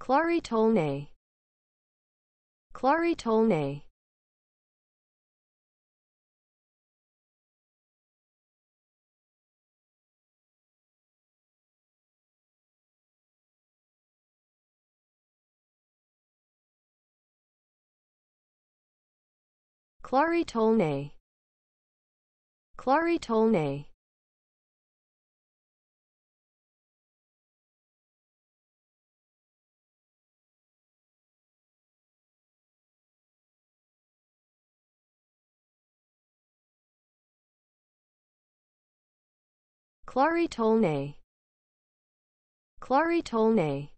Claritolne. Claritolne. Claritolne. Claritolne. Claritolne.